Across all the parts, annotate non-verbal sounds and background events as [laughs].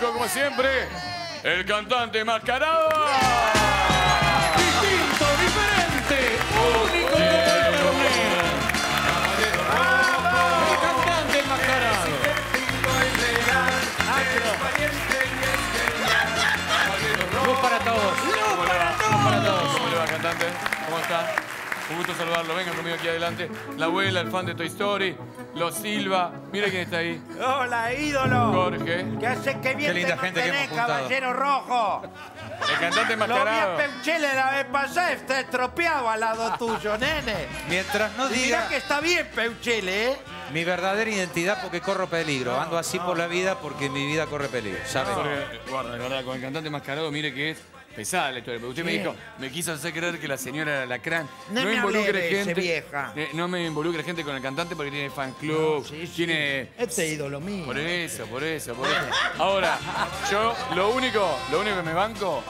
como siempre, el cantante mascarado. Distinto, diferente, único el Fernet. El cantante enmascarado. Luz para todos. ¿Cómo para todos? ¿Cómo le va, cantante? ¿Cómo está? Un gusto saludarlo. Vengan conmigo aquí adelante. La abuela, el fan de Toy Story, los Silva. Mira quién está ahí. Hola, ídolo. Jorge. ¿Qué hace que bien Qué linda te gente que hemos juntado. caballero rojo? El cantante Lo vi a. Peuchele la vez pasada, está estropeado al lado tuyo, nene. Mientras no Y mirá que está bien Peuchele, ¿eh? mi verdadera identidad porque corro peligro. Ando así por la vida porque mi vida corre peligro, ¿sabe? Jorge, guarda, de verdad, con el cantante enmascarado, mire que es pesada la historia. Porque usted me Sí. dijo, me quiso hacer creer que la señora era lacrán. No me hablé de ese vieja. eh, no me involucre gente con el cantante porque tiene fan club, Sí, sí. tiene... Este ídolo mío. Por eso, por eso, por eso. Ahora, yo lo único, lo único que me banco,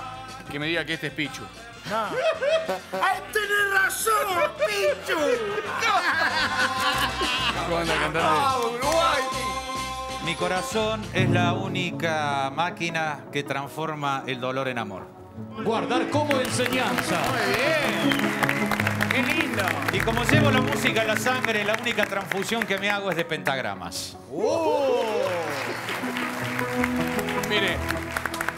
que me diga que este es Pichu. [laughs] ¡Ay, tenés razón, Pichu! [laughs] ¿Cómo anda, cantante? Mi corazón es la única máquina que transforma el dolor en amor. Guardar como enseñanza. ¡Qué lindo! Y como llevo la música en la sangre, la única transfusión que me hago es de pentagramas. Mire,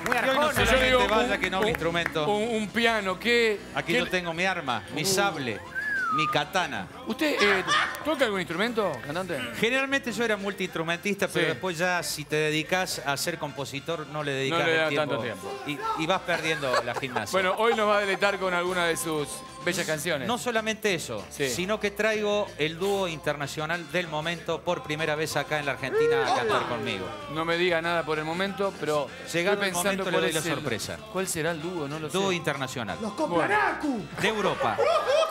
Y hoy no yo solamente digo vaya un- que no un- mi instrumento. un, un piano, ¿qué? Aquí qué- yo tengo mi arma, mi sable, mi katana. ¿Usted eh, toca algún instrumento, cantante? Generalmente yo era multiinstrumentista, pero Sí. después ya si te dedicas a ser compositor no le dedicas No le el da tiempo. tanto tiempo. Y, y vas perdiendo la gimnasia. Bueno, hoy nos va a deleitar con alguna de sus bellas canciones. No solamente eso, Sí. sino que traigo el dúo internacional del momento por primera vez acá en la Argentina a cantar conmigo. No me diga nada por el momento, pero Llegado estoy el pensando momento, le cuál doy es la el- sorpresa. ¿Cuál será el dúo? No lo Dúo sé. internacional. Bueno, De Europa.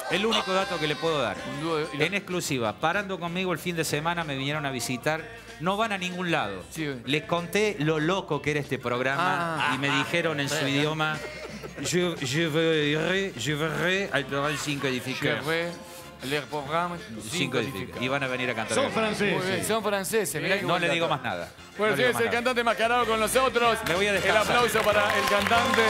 El único dato que le puedo dar. Lo- En exclusiva, parando conmigo el fin de semana me vinieron a visitar. No van a ningún lado. Sí. Les conté lo loco que era este programa Ah. y me dijeron en su idioma. Je, je verrai, je verrai al programa sin codificar. Chervé, Le Programme, Sin codificar. Y van a venir a cantar. Son acá. Muy bien, franceses. son franceses. mirá No le digo más nada. Bueno, No más el nada. cantante mascarado con nosotros. Me voy a El aplauso para el cantante.